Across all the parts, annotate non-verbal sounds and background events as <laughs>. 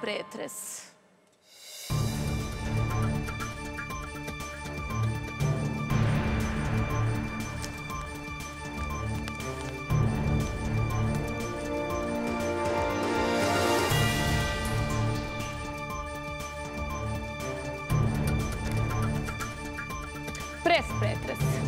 Pretres. Pres pretres.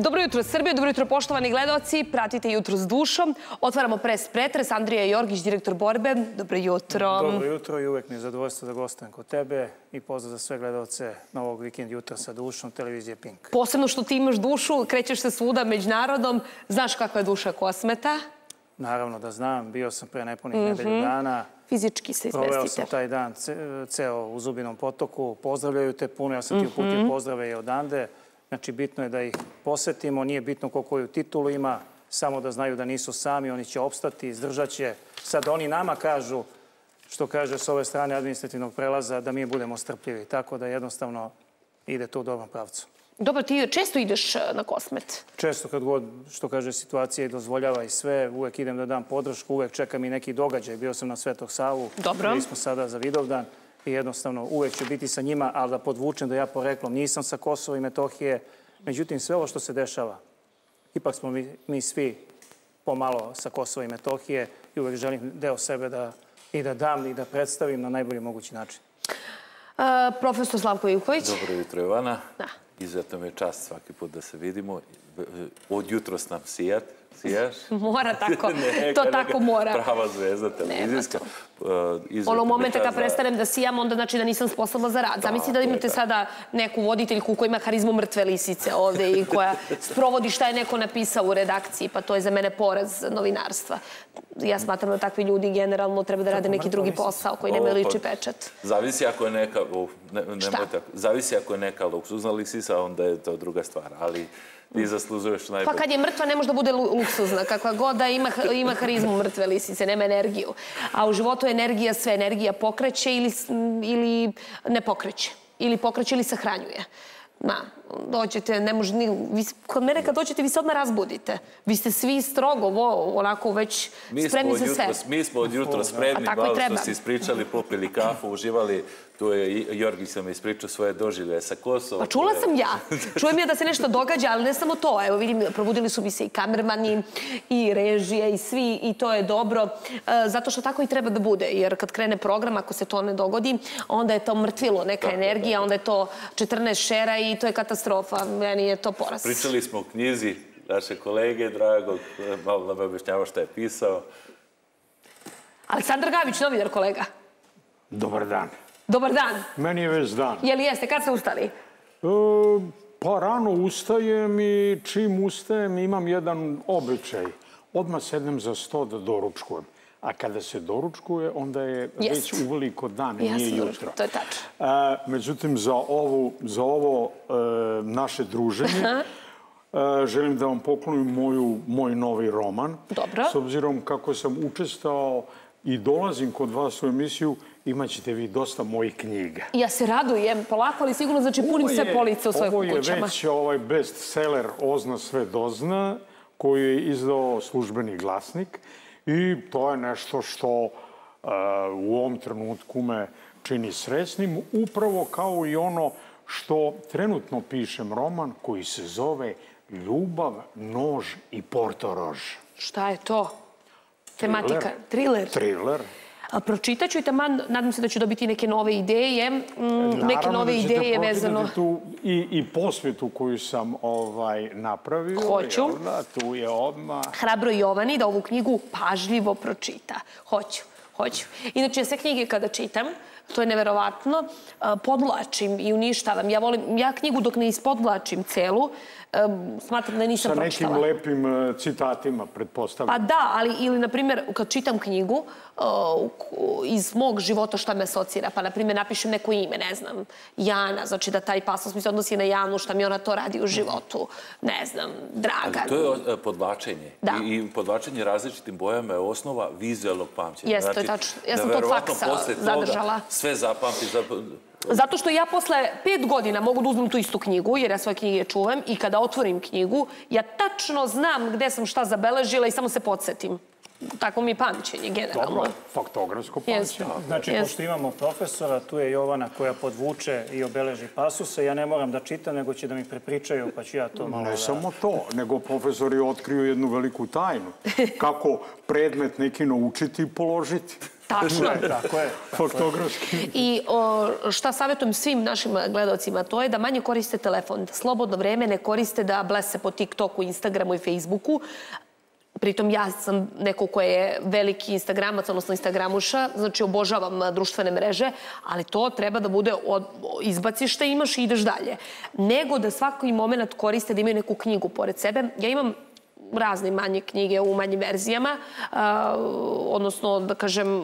Dobro jutro Srbije, dobro jutro poštovani gledoci. Pratite Jutro s dušom. Otvaramo pres pretres. Andrija Jorgić, direktor borbe. Dobro jutro. Dobro jutro i uvek mi je zadovoljstvo da gostujem kod tebe i pozdrav za sve gledalce novog vikend jutra sa dušom televizije Pink. Posebno što ti imaš dušu, krećeš se svuda među narodom. Znaš kakva je duša kosmeta? Naravno da znam, bio sam pre nepunih Mhm. nedelju dana. Fizički se Proveo izvestite. sam taj dan ce- ceo u Zubinom potoku. Pozdravljaju te puno, ja sam ti Mhm. uputio pozdrave i odande. Znači, bitno je da ih posetimo, nije bitno ko koju titulu ima, samo da znaju da nisu sami, oni će opstati, izdržat će. Sad oni nama kažu, što kaže s ove strane administrativnog prelaza, da mi budemo strpljivi. Tako da jednostavno ide to u dobrom pravcu. Dobro, ti često ideš e, na kosmet. Često kad god, što kaže, situacija i dozvoljava i sve, uvek idem da dam podršku, uvek čekam i neki događaj. Bio sam na Svetog Savu, Dobro. bili smo sada za Vidovdan i jednostavno uvek ću biti sa njima, ali da podvučem da ja poreklom nisam sa Kosova i Metohije. Međutim, sve ovo što se dešava, ipak smo mi, mi svi pomalo sa Kosova i Metohije i uvek želim deo sebe da i da dam i da predstavim na najbolji mogući način. E, profesor Slavko Ivković. Dobro jutro, Ivana. Da. Izuzetno mi je čast svaki put da se vidimo. Od jutros nam sijat, sijaš. <laughs> Mora tako. <laughs> Neka, to neka tako mora. Prava zvezda televizijska. Uh, izuzetno Ono momenta kad da- prestanem da sijam, onda znači da nisam sposobna za rad. Zamisli da imate tako. sada neku voditeljku koja ima harizmu mrtve lisice ovde i koja sprovodi šta je neko napisao u redakciji, pa to je za mene poraz novinarstva. Ja smatram da takvi ljudi generalno treba da rade neki drugi lisica? posao koji O, nemaju pa- pečat. Zavisi ako je neka, u, ne, nemoj Šta? tako, zavisi ako je neka luksuzna lisisa, onda je to druga stvar, ali ti zaslužuješ Pa najbolje. kad je mrtva ne može da bude lu- luksuzna, kakva god da ima, ima harizmu mrtve lisice, nema energiju. A u životu energija sve, energija pokreće ili, ili ne pokreće. Ili pokreće ili sahranjuje. Ma, dođete, ne može ni... Vi, kod mene kad dođete, vi se odmah razbudite. Vi ste svi strogo, vo, onako već Mi spremni za sve. mi smo od jutro spremni, malo što si ispričali, popili kafu, uživali. Tu je Jorgi sam ispričao svoje doživlje sa Kosova. Pa čula sam ja. <laughs> Čujem ja da se nešto događa, ali ne samo to. Evo vidim, probudili su mi se i kamermani, i režije, i svi, i to je dobro. E, zato što tako i treba da bude. Jer kad krene program, ako se to ne dogodi, onda je to mrtvilo, neka energija, onda je to 14 šera i to je katastrofa. Meni je to poraz. Pričali smo o knjizi naše kolege dragog, malo nam je objašnjavao šta je pisao. Aleksandar Gavić, novinar kolega. Dobar dan. Dobar dan. Meni je već dan. Je li jeste? Kad ste ustali? E, pa rano ustajem i čim ustajem imam jedan običaj. Odmah sednem za sto da doručkujem. A kada se doručkuje, onda je Jest. već uveliko dan Ja nije jutro. To je tačno. E, međutim, za, ovu, za ovo e, naše druženje e, želim da vam poklonim moju, moj novi roman. Dobro. S obzirom kako sam učestao i dolazim kod vas u emisiju, imaćete vi dosta mojih knjiga. Ja se radujem polako, ali sigurno znači punim Ovo sve je- police u svojim Ovo je kućama. već ovaj bestseller Ozna sve dozna, koji je izdao službeni glasnik i to je nešto što uh, u ovom trenutku me čini sresnim, upravo kao i ono što trenutno pišem roman koji se zove Ljubav, nož i portorož. Šta je to? Tematika, thriller. Thriller. Pročitaću i taman, nadam se da ću dobiti neke nove ideje, mm, neke Naravno nove da ideje vezano... Tu i, i posvetu koju sam ovaj, napravio. Hoću. Da, tu je odmah. Hrabro Jovani da ovu knjigu pažljivo pročita. Hoću, hoću. Inače, sve knjige kada čitam, to je neverovatno, podlačim i uništavam. Ja volim, ja knjigu dok ne ispodlačim celu, smatram da je nisam Sa pročitala. nekim lepim e, citatima, pretpostavljam. Pa da, ali ili, na primjer, kad čitam knjigu uh, iz mog života šta me asocira, pa, na primjer, napišem neko ime, ne znam, Jana, znači da taj pasos mi se odnosi na Janu, šta mi ona to radi u životu, ne znam, Dragan. Ali to je e, podvlačenje. Da. I, I podvlačenje različitim bojama je osnova vizualnog pamćenja. Jeste, to je tačno. Ja sam da kod verovatno faksa posle toga zadržala. Sve zapamti. Zap... Zato što ja posle pet godina mogu da uzmem tu istu knjigu, jer ja svoje knjige čuvam, i kada otvorim knjigu, ja tačno znam gde sam šta zabeležila i samo se podsjetim. Tako mi je pamćenje, generalno. Dobro, faktografsko pamćenje. Znači, pošto imamo profesora, tu je Jovana koja podvuče i obeleži pasuse. Ja ne moram da čitam, nego će da mi prepričaju, pa ću ja to malo Ne da... samo to, nego profesor je otkrio jednu veliku tajnu. Kako predmet neki naučiti i položiti. Tačno. Tako je. Faktografski. I o, šta savjetujem svim našim gledalcima, to je da manje koriste telefon, da slobodno vreme ne koriste da blese po TikToku, Instagramu i Facebooku. Pritom ja sam neko ko je veliki instagramac, odnosno instagramuša, znači obožavam društvene mreže, ali to treba da bude od, izbaciš šta imaš i ideš dalje. Nego da svaki moment koriste da imaju neku knjigu pored sebe. Ja imam razne manje knjige u manjim verzijama, odnosno, da kažem,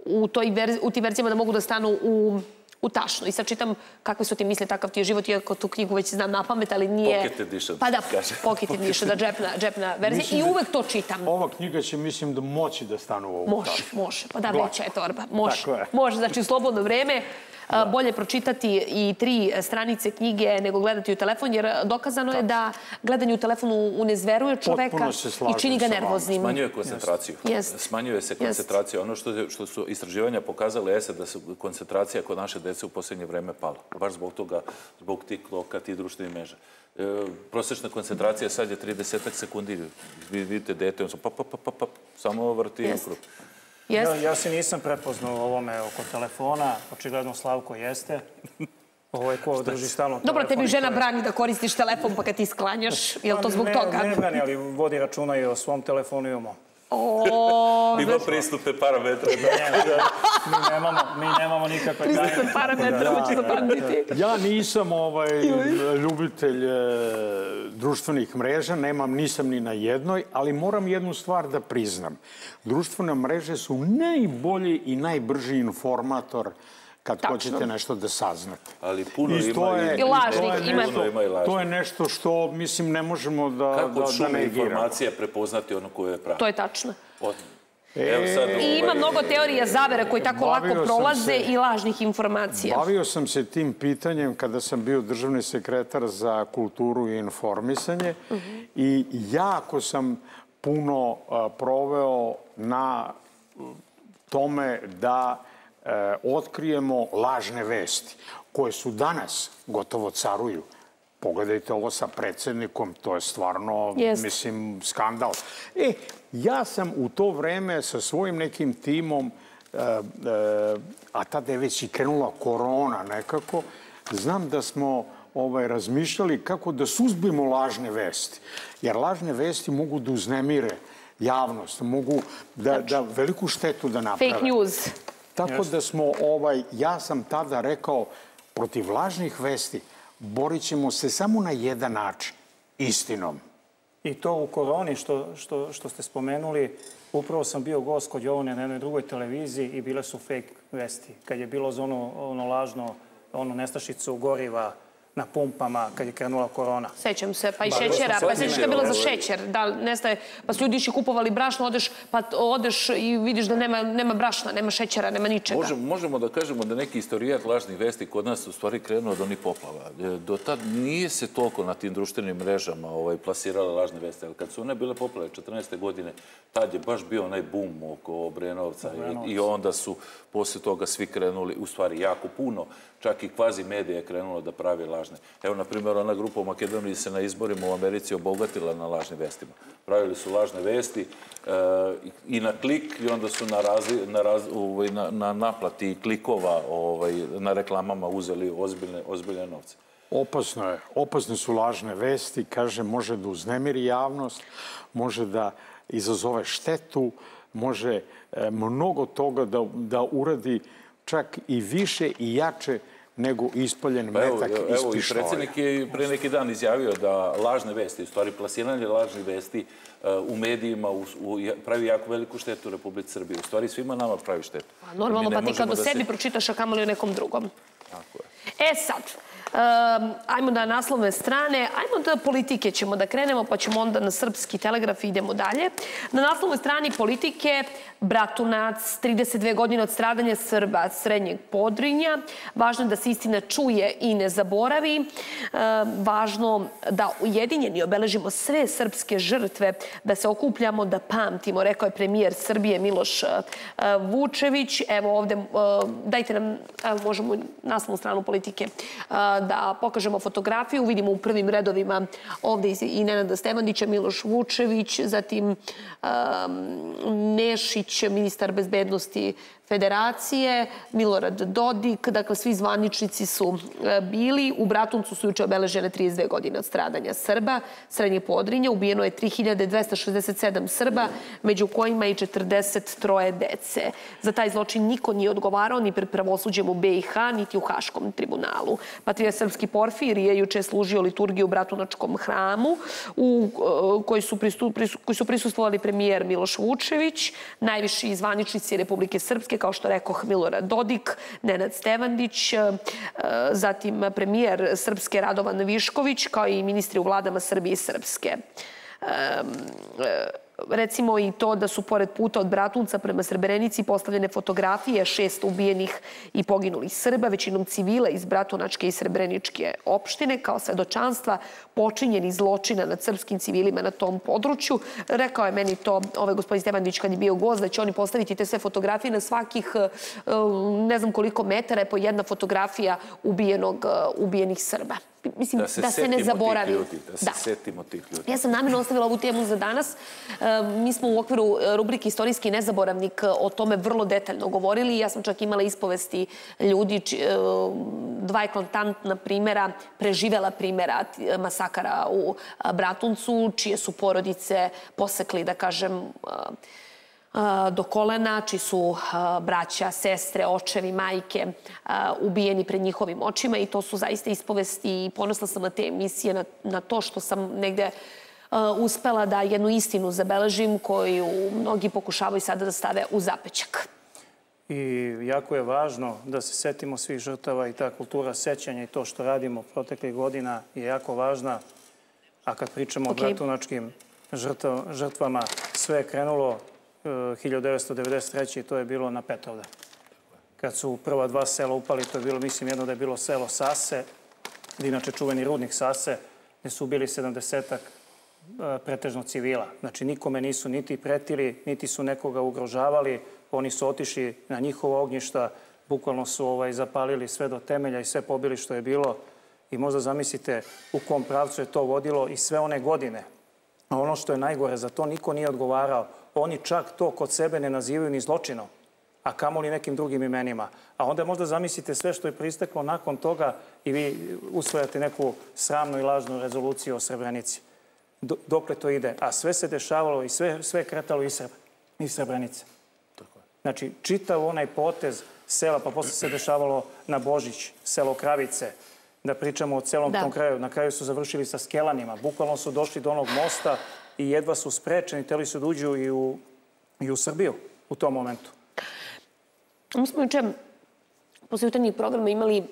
u, toj verzi, u tim verzijama da mogu da stanu u u tašno. I sad čitam kakve su ti misle, takav ti je život, iako tu knjigu već znam na pamet, ali nije... Pocket edition, Pa da, kaže. pocket edition, da džepna, džepna verzija. Mislim I da- uvek to čitam. Ova knjiga će, mislim, da moći da stanu u ovu Može, tačku. može. Pa da, Glatko. veća je torba. Može, Tako je. može. Znači, u slobodno vreme a, bolje pročitati i tri stranice knjige nego gledati u telefon, jer dokazano je da gledanje u telefonu unezveruje čoveka i čini ga nervoznim. Smanjuje koncentraciju. Smanjuje se koncentracija. Ono što, što su istraživanja pokazale jeste da se koncentracija kod naše dece u posljednje vreme pala. Baš zbog toga, zbog TikToka, ti društvenih mreža. E, prosječna koncentracija sad je 30 sekundi. Vi vidite dete, on sam pa, pa, pa, pa, pa, samo vrti u krug. Ja, Jeste? ja se nisam prepoznao ovome oko telefona. Očigledno Slavko jeste. <laughs> Ovo je ko drži stalno Dobro, telefon tebi i žena brani da koristiš telefon pa kad ti sklanjaš. Je li to zbog ne, toga? Ne brani, ali vodi računa i o svom telefonu i o mom. O, Ima pristupne parametre. Ne, mi nemamo, mi nemamo nikakve pristupne parametre, ovo ću zapamtiti. Ja nisam ovaj ljubitelj e, društvenih mreža, nemam, nisam ni na jednoj, ali moram jednu stvar da priznam. Društvene mreže su najbolji i najbrži informator kad Tačno. hoćete nešto da saznate. Ali puno I ima to je- i, lažnih, to je ima- Puno ima i lažnih. To je nešto što, mislim, ne možemo da, Kako da, od da šume negiramo. informacije prepoznati ono koje je pravo? To je tačno. Od... Evo sad, I ima ovaj, mnogo teorija zavere koji tako lako prolaze se- i lažnih informacija. Bavio sam se tim pitanjem kada sam bio državni sekretar za kulturu i informisanje i jako sam puno a, proveo na m, tome da e, otkrijemo lažne vesti koje su danas gotovo caruju. Pogledajte ovo sa predsednikom, to je stvarno, Jest. mislim, skandal. E, ja sam u to vreme sa svojim nekim timom, e, e, a tada je već i krenula korona nekako, znam da smo ovaj, razmišljali kako da suzbijemo lažne vesti. Jer lažne vesti mogu da uznemire javnost, mogu da, da veliku štetu da naprave. Fake news. Tako da smo, ovaj, ja sam tada rekao, protiv lažnih vesti borit ćemo se samo na jedan način, istinom. I to u koroni što, što, što ste spomenuli, upravo sam bio gost kod Jovane na jednoj drugoj televiziji i bile su fake vesti. Kad je bilo za ono, ono lažno, onu nestašicu goriva na pumpama, kad je krenula korona. Sećam se, pa i Ba, šećera, pa vidio, kad je bilo za ovaj. šećer, da nestaje, pa su ljudi išli kupovali brašno, odeš, pa odeš i vidiš da nema, nema brašna, nema šećera, nema ničega. Možemo, možemo da kažemo da neki istorijat lažnih vesti kod nas u stvari krenuo od onih poplava. E, Do tad nije se toliko na tim društvenim mrežama ovaj, plasirale lažne vesti, ali kad su one bile poplave 14. godine, tad je baš bio onaj bum oko Obrenovca i, i onda su posle toga svi krenuli, u stvari jako puno, čak i kvazi medija je krenulo da pravi lažne. Evo, na primjer, ona grupa u Makedoniji se na izborima u Americi obogatila na lažnim vestima. Pravili su lažne vesti e, i na klik i onda su na, ovaj, na, na naplati klikova ovaj, na reklamama uzeli ozbiljne, novce. Opasno je. Opasne su lažne vesti, kaže, može da uznemiri javnost, može da izazove štetu, može e, mnogo toga da, da uradi čak i više i jače nego ispaljen Pa evo, metak iz evo i pištolja. predsjednik je pre neki dan izjavio da lažne vesti, u stvari plasiranje lažnih vesti uh, u medijima u, u, pravi jako veliku štetu Republici Srbiji. U stvari svima nama pravi štetu. Pa normalno, pa ti kad o sebi se- pročitaš, a kamoli o nekom drugom. Tako je. E sad, ajmo da naslovne strane, ajmo da politike ćemo da krenemo, pa ćemo onda na srpski telegraf i idemo dalje. Na naslovnoj strani politike Bratunac, 32 godine od stradanja Srba srednjeg Podrinja. Važno je da se istina čuje i ne zaboravi. E, važno da ujedinjeni obeležimo sve srpske žrtve, da se okupljamo, da pamtimo, rekao je premijer Srbije Miloš e, Vučević. Evo ovde, e, dajte nam, možemo naslovnu stranu politike, e, da pokažemo fotografiju. Vidimo u prvim redovima ovde i- Nenada Stevandića, Miloš Vučević, zatim um, Nešić, ministar bezbednosti federacije, Milorad Dodik, dakle svi zvaničnici su e, bili. U Bratuncu su juče obeležene 32 godine od stradanja Srba, srednje podrinja. Ubijeno je 3267 Srba, među kojima i 43 dece. Za taj zločin niko nije odgovarao ni pred pravosuđem u BiH, niti u Haškom tribunalu. Patrija Srpski Porfirije juče služio liturgiju u Bratunačkom hramu, u e, koji su, pristu, prisu, koji su prisustvovali premijer Miloš Vučević, najviši zvaničnici Republike Srpske, kao što rekoh Milorad Dodik, Nenad Stevandić, e, zatim premijer Srpske Radovan Višković, kao i ministri u vladama Srbije i Srpske. E, recimo i to da su pored puta od Bratunca prema Srebrenici postavljene fotografije šest ubijenih i poginulih Srba, većinom civila iz Bratunačke i Srebreničke opštine, kao svedočanstva počinjenih zločina nad srpskim civilima na tom području. Rekao je meni to ovaj gospodin Stevandić kad je bio gost, da će oni postaviti te sve fotografije na svakih e, ne znam koliko metara je po jedna fotografija ubijenog, e, ubijenih Srba. Mislim, Da se, da se ne zaboravi. Ljudi, da se setimo tih ljudi. Ja sam namjerno ostavila ovu temu za danas. E, Mi smo u okviru e, rubrike Istorijski nezaboravnik e, o tome vrlo detaljno govorili. Ja sam čak imala ispovesti ljudi, či- e, dva eklatantna primjera, preživela primjera masakara u Bratuncu, čije su porodice posekli, da kažem, do kolena, čiji su braća, sestre, očevi, majke ubijeni pred njihovim očima i to su zaista ispovesti i ponosna sam na te emisije, na, na to što sam negde uspela da jednu istinu zabeležim koju mnogi pokušavaju sada da stave u zapećak. I jako je važno da se setimo svih žrtava i ta kultura sećanja i to što radimo proteklih godina je jako važna. A kad pričamo Ok. o bratunačkim žrtvama, sve je krenulo 1993. i to je bilo na Petrovde. Kad su prva dva sela upali, to je bilo, mislim, jedno da je bilo selo Sase, inače čuveni rudnik Sase, gde su ubili 70-ak e, pretežno civila. Znači, nikome nisu niti pretili, niti su nekoga ugrožavali. Oni su otišli na njihova ognjišta, bukvalno su ovaj, zapalili sve do temelja i sve pobili što je bilo. I možda zamislite u kom pravcu je to vodilo i sve one godine. A ono što je najgore, za to niko nije odgovarao. Oni čak to kod sebe ne nazivaju ni zločinom, a kamoli nekim drugim imenima. A onda možda zamislite sve što je pristeklo nakon toga i vi usvojate neku sramnu i lažnu rezoluciju o Srebrenici. Do, dokle to ide? A sve se dešavalo i sve, sve je kretalo iz, Sreb, iz Srebrenice. Znači, čitav onaj potez sela, pa posle se dešavalo na Božić, selo Kravice, da pričamo o celom Da. tom kraju. Na kraju su završili sa Skelanima. Bukvalno su došli do onog mosta i jedva su sprečeni, teli su da uđu i u, i u Srbiju u tom momentu. Mi smo juče posle jutarnjih programa imali e,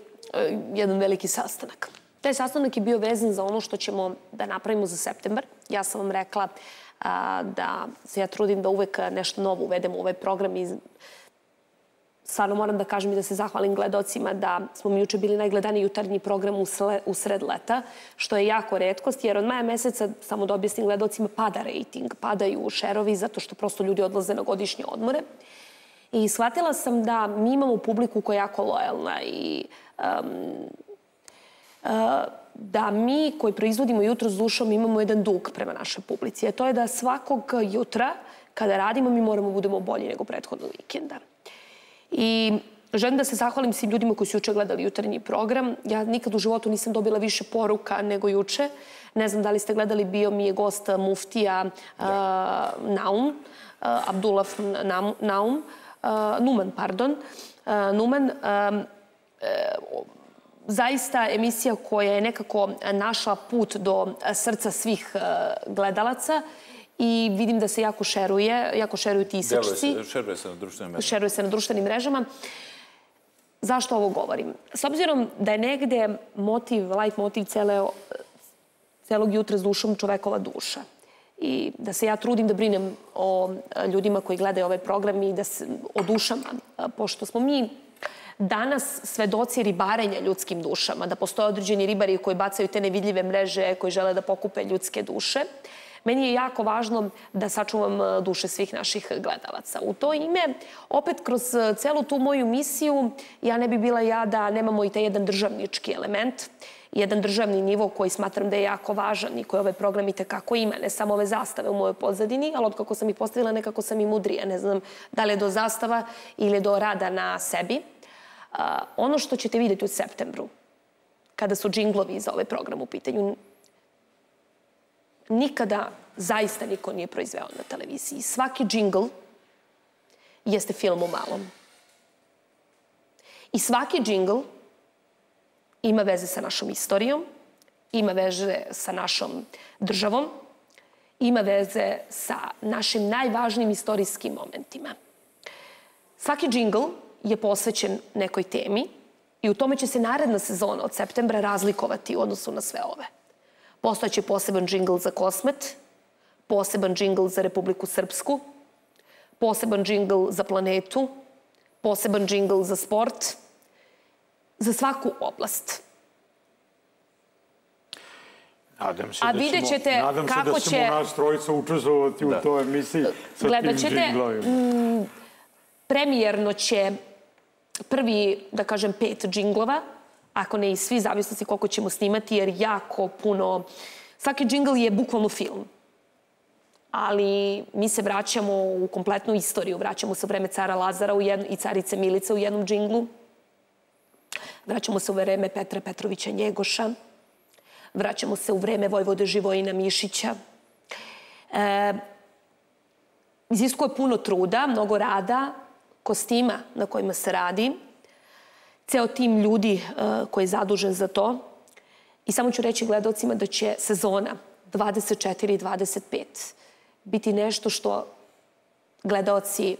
jedan veliki sastanak. Taj sastanak je bio vezan za ono što ćemo da napravimo za septembar. Ja sam vam rekla a, da se ja trudim da uvek nešto novo uvedem u ovaj program i stvarno moram da kažem i da se zahvalim gledocima da smo mi juče bili najgledaniji jutarnji program u, sred leta, što je jako redkost, jer od maja meseca, samo da objasnim gledocima, pada rating, padaju šerovi zato što prosto ljudi odlaze na godišnje odmore. I shvatila sam da mi imamo publiku koja je jako lojalna i um, uh, da mi koji proizvodimo jutro s dušom imamo jedan dug prema našoj publici. A to je da svakog jutra kada radimo mi moramo budemo bolji nego prethodnog vikenda. I želim da se zahvalim svim ljudima koji su juče gledali jutarnji program. Ja nikad u životu nisam dobila više poruka nego juče. Ne znam da li ste gledali, bio mi je gost muftija uh, Naum, uh, Abdullah Naum, Naum Numan, pardon, Numan, zaista emisija koja je nekako našla put do srca svih gledalaca i vidim da se jako šeruje, jako šeruju ti isečci. Šeruje se na društvenim mrežama. Šeruje se na društvenim mrežama. Zašto ovo govorim? S obzirom da je negde motiv, light motiv cele, celog jutra s dušom čovekova duša i da se ja trudim da brinem o ljudima koji gledaju ovaj program i da se, o dušama, pošto smo mi danas svedoci ribarenja ljudskim dušama, da postoje određeni ribari koji bacaju te nevidljive mreže, koji žele da pokupe ljudske duše. Meni je jako važno da sačuvam duše svih naših gledalaca. U to ime, opet kroz celu tu moju misiju, ja ne bi bila ja da nemamo i taj jedan državnički element jedan državni nivo koji smatram da je jako važan i koji ovaj program i tekako ima. Ne samo ove zastave u mojoj pozadini, ali od kako sam ih postavila, nekako sam i mudrija. Ne znam da li je do zastava ili do rada na sebi. Uh, ono što ćete vidjeti u septembru, kada su džinglovi za ovaj program u pitanju, nikada zaista niko nije proizveo na televiziji. Svaki džingl jeste film u malom. I svaki džingl ima veze sa našom istorijom, ima veze sa našom državom, ima veze sa našim najvažnijim istorijskim momentima. Svaki džingl je posvećen nekoj temi i u tome će se naredna sezona od septembra razlikovati u odnosu na sve ove. Postojaće poseban džingl za Kosmet, poseban džingl za Republiku Srpsku, poseban džingl za planetu, poseban džingl za sport, za svaku oblast. Nadam se A da vidjet ćemo, ćete nadam se kako da ćemo će- nas trojica učestvovati Da. u toj emisiji sa Gledat tim ćete, džinglovima. Premijerno će prvi, da kažem, pet džinglova, ako ne i svi, zavisnosti koliko ćemo snimati, jer jako puno... Svaki džingl je bukvalno film. Ali mi se vraćamo u kompletnu istoriju. Vraćamo se u vreme cara Lazara u jedno, i carice Milice u jednom džinglu. Vraćamo se u vreme Petra Petrovića Njegoša. Vraćamo se u vreme Vojvode Živojina Mišića. E, iziskuje puno truda, mnogo rada, kostima na kojima se radi, ceo tim ljudi uh, koji je zadužen za to. I samo ću reći gledalcima da će sezona 24 i 25 biti nešto što gledalci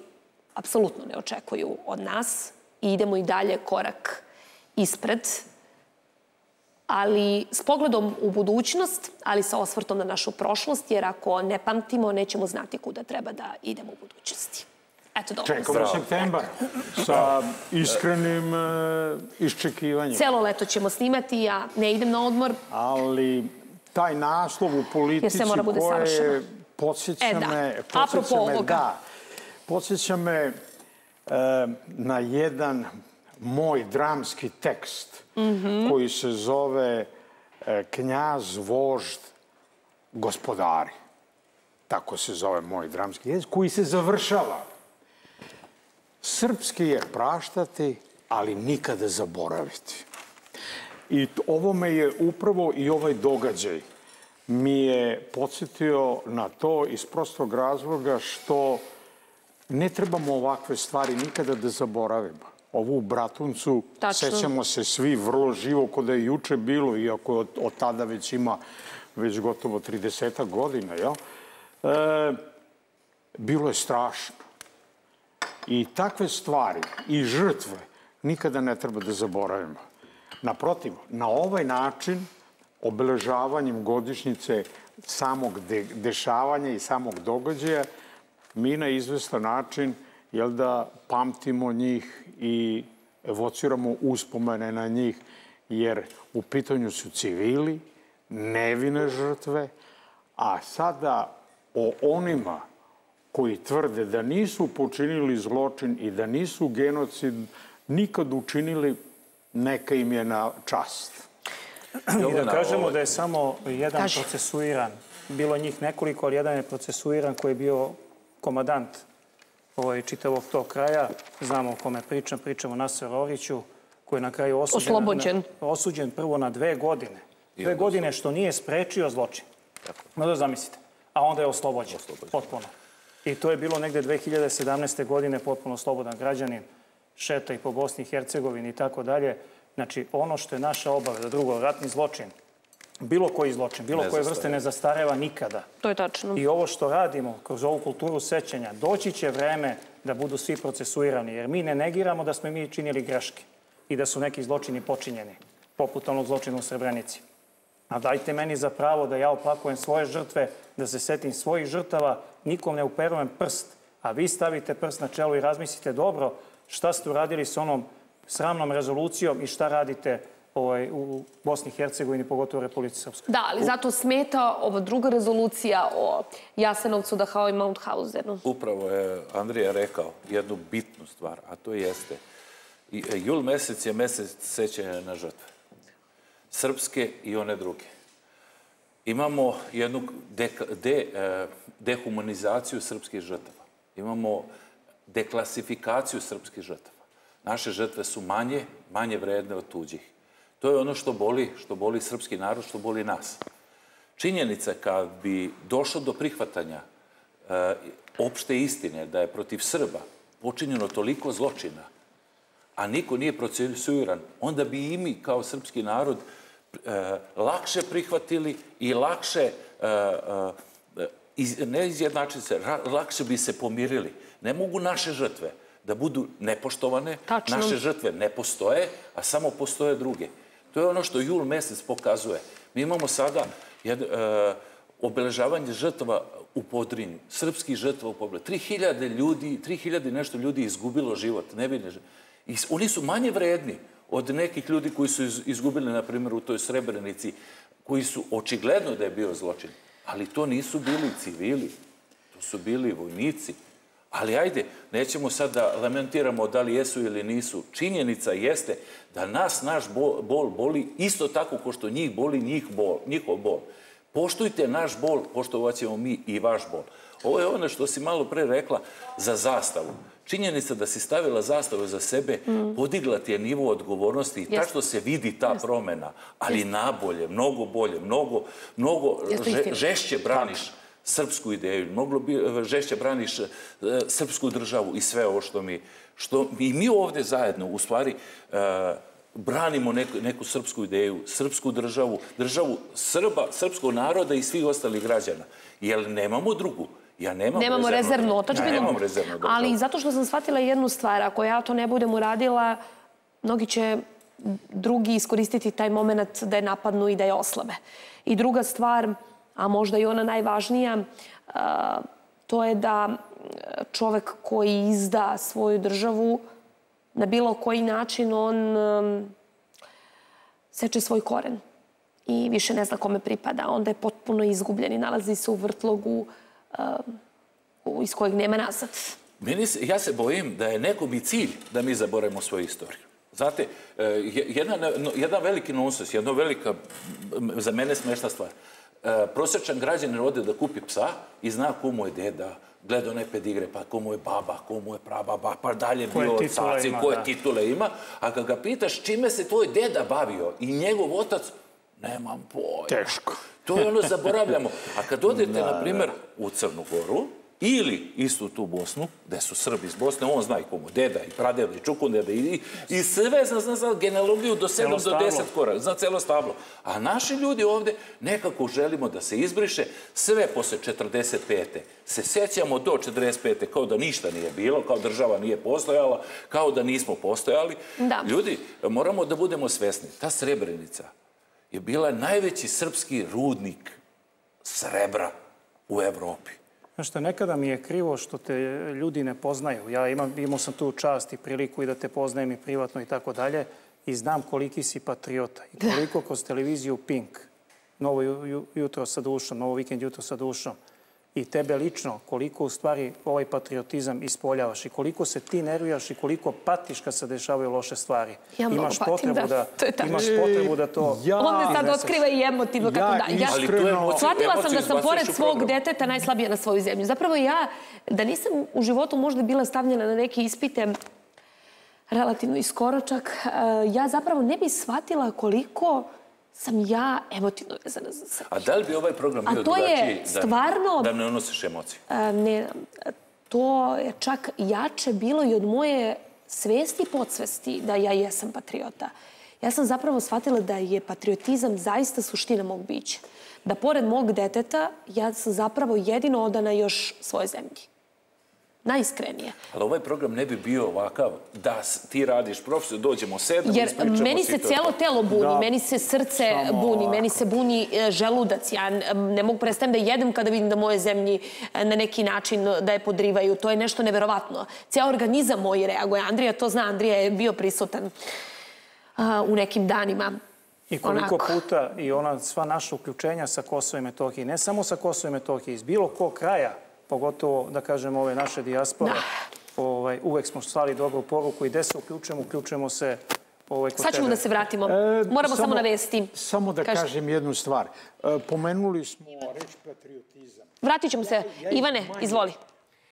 apsolutno ne očekuju od nas i idemo i dalje korak ispred, ali s pogledom u budućnost, ali sa osvrtom na našu prošlost, jer ako ne pamtimo, nećemo znati kuda treba da idemo u budućnosti. Eto, dobro. Čekamo septembar sa iskrenim e, iščekivanjem. Celo leto ćemo snimati, ja ne idem na odmor. Ali taj naslov u politici Jer sve mora bude savršeno. koje podsjeća E, da. me, Apropo ovoga. da, podsjeća me e, na jedan moj dramski tekst Mhm. koji se zove e, Knjaz, vožd, gospodari. Tako se zove moj dramski jezik, koji se završava. Srpski je praštati, ali nikada zaboraviti. I t- ovo me je upravo i ovaj događaj mi je podsjetio na to iz prostog razloga što ne trebamo ovakve stvari nikada da zaboravimo. Ovu Bratuncu Tačno. sećamo se svi vrlo živo kod da je juče bilo, iako od, od tada već ima već gotovo 30 godina, jel? E, bilo je strašno. I takve stvari i žrtve nikada ne treba da zaboravimo. Naprotiv, na ovaj način, obeležavanjem godišnjice samog de dešavanja i samog događaja, mi na izvestan način jel da pamtimo njih i evociramo uspomene na njih, jer u pitanju su civili, nevine žrtve, a sada o onima koji tvrde da nisu počinili zločin i da nisu genocid nikad učinili, neka im je na čast. I da kažemo da je samo jedan Kaži. procesuiran. Bilo njih nekoliko, ali jedan je procesuiran koji je bio komadant ovaj, čitavog tog kraja. Znamo o kome pričam. Pričamo o Naseru Oriću, koji je na kraju osuđen, Oslobođen. Na, osuđen prvo na dve godine. Dve godine što nije sprečio zločin. No da zamislite. A onda je oslobođen. Potpuno. I to je bilo negde 2017. godine, potpuno slobodan građanin, šeta i po Bosni i Hercegovini i tako dalje. Znači, ono što je naša obaveza, drugo, ratni zločin, bilo koji zločin, bilo Ne koje vrste ne zastareva nikada. To je tačno. I ovo što radimo kroz ovu kulturu sećanja, doći će vreme da budu svi procesuirani, jer mi ne negiramo da smo mi činili greške i da su neki zločini počinjeni, poput onog zločina u Srebrenici. A dajte meni za pravo da ja oplakujem svoje žrtve, da se setim svojih žrtava, nikom ne uperujem prst, a vi stavite prst na čelo i razmislite dobro šta ste uradili s onom sramnom rezolucijom i šta radite ovaj, u Bosni i Hercegovini, pogotovo u Republici Srpskoj. Da, ali zato smeta ova druga rezolucija o Jasenovcu, Dachau i Mauthausenu. Upravo je Andrija rekao jednu bitnu stvar, a to jeste i, e, jul mesec je mesec sećanja na žrtve. Srpske i one druge. Imamo jednu de, e, dehumanizaciju srpskih žrtava. Imamo deklasifikaciju srpskih žrtava. Naše žrtve su manje, manje vredne od tuđih. To je ono što boli, što boli srpski narod, što boli nas. Činjenica kad bi došlo do prihvatanja e, opšte istine da je protiv Srba počinjeno toliko zločina, a niko nije procesuiran, onda bi i mi kao srpski narod e, lakše prihvatili i lakše e, e, iz, ne izjednačiti se, lakše bi se pomirili. Ne mogu naše žrtve da budu nepoštovane, Tačno. naše žrtve ne postoje, a samo postoje druge. To je ono što jul mesec pokazuje. Mi imamo sada jed, e, obeležavanje žrtava u Podrinju, srpskih žrtava u Podrinju. 3000 ljudi, 3000 nešto ljudi izgubilo život, nevine I oni su manje vredni od nekih ljudi koji su iz- izgubili, na primjer, u toj Srebrenici, koji su očigledno da je bio zločin. Ali to nisu bili civili, to su bili vojnici. Ali ajde, nećemo sad da lamentiramo da li jesu ili nisu. Činjenica jeste da nas naš bol boli isto tako ko što njih boli njih bol, njihov bol. Poštujte naš bol, poštovat ćemo mi i vaš bol. Ovo je ono što si malo pre rekla za zastavu. Činjenica da si stavila zastavu za sebe, podigla ti je nivo odgovornosti i Jeste. tačno se vidi ta promena, ali nabolje, mnogo bolje, mnogo, mnogo že- žešće braniš srpsku ideju, e, žešće braniš e, srpsku državu i sve ovo što mi, što i mi ovde zajedno u stvari e, branimo neku, neku srpsku ideju, srpsku državu, državu Srba, srpskog naroda i svih ostalih građana. Jer nemamo drugu. Ja nemam Nemamo rezervnu otadžbinu, Nemam rezervnu državu. ali zato što sam shvatila jednu stvar, ako ja to ne budem uradila, mnogi će drugi iskoristiti taj moment da je napadnu i da je oslabe. I druga stvar, a možda i ona najvažnija, to je da čovek koji izda svoju državu na bilo koji način on um, seče svoj koren i više ne zna kome pripada. Onda je potpuno izgubljen i nalazi se u vrtlogu um, iz kojeg nema nazad. Meni se, ja se bojim da je nekom i cilj da mi zaboravimo svoju istoriju. Znate, e, je- jedan, veliki nonsens, jedna velika, za mene smešna stvar. E, Prosječan građanin ode da kupi psa i zna ko mu je deda, gleda one pedigre, pa ko mu je baba, ko mu je prababa, pa dalje Koje bio caci, ima, koje da. titule ima, a kad ga pitaš čime se tvoj deda bavio i njegov otac, nemam pojma. Teško. <laughs> To je ono zaboravljamo. A kad odete, na primjer, u Crnu Goru, ili istu tu Bosnu, gde su Srbi iz Bosne, on zna i komu deda, i pradeda, i čukundeda, i, i sve zna, zna, zna genealogiju do 7 Celo do stablo. 10 kora, zna celo stablo. A naši ljudi ovde nekako želimo da se izbriše sve posle 45. Se sećamo do 45. kao da ništa nije bilo, kao država nije postojala, kao da nismo postojali. Da. Ljudi, moramo da budemo svesni. Ta Srebrenica je bila najveći srpski rudnik srebra u Evropi. Znaš što, nekada mi je krivo što te ljudi ne poznaju. Ja imam, imao sam tu čast i priliku i da te poznajem i privatno i tako dalje i znam koliki si patriota i koliko kroz televiziju Pink, Novo ju- ju- jutro sa dušom, Novo vikend jutro sa dušom i tebe lično, koliko u stvari ovaj patriotizam ispoljavaš i koliko se ti nerviraš i koliko patiš kad se dešavaju loše stvari. Ja mnogo imaš patim, potrebu da. da, To je tako. imaš potrebu da to Ja- Ovde sad izneseš. otkriva i emotivno kako Ja da. Ja, Iskreno- Shvatila sam da sam pored svog program. deteta najslabija na svoju zemlju. Zapravo ja, da nisam u životu možda bila stavljena na neke ispite relativno i skoro čak, eh, ja zapravo ne bi shvatila koliko sam ja emotivno vezana za Srbiju. A da li bi ovaj program bio drugačiji da, stvarno- da ne unosiš emocije? A, ne, to je čak jače bilo i od moje svesti i podsvesti da ja jesam patriota. Ja sam zapravo shvatila da je patriotizam zaista suština mog bića. Da pored mog deteta, ja sam zapravo jedino odana još svoje zemlji. Najiskrenije. Ali ovaj program ne bi bio ovakav da ti radiš profesor, dođemo sedam, Jer meni se cijelo telo buni, Da. meni se srce buni, ovako. meni se buni e, želudac. Ja ne mogu prestajem da jedem kada vidim da moje zemlji e, na neki način e, da je podrivaju. To je nešto neverovatno. Cijel organizam moj reaguje. Andrija to zna, Andrija je bio prisutan u nekim danima. I koliko Onako. puta i ona sva naša uključenja sa Kosova i Metohije, ne samo sa Kosova i Metohije, iz bilo kog kraja, pogotovo, da kažemo, ove naše dijaspore, ovaj, uvek smo slali dobru poruku i gde se uključujemo, uključujemo se ovaj, kod Sad ćemo da se vratimo. E, Moramo samo, na vesti. Samo da Kaži. kažem jednu stvar. E, pomenuli smo reč patriotizam. Vratit ćemo se. Ivane, izvoli.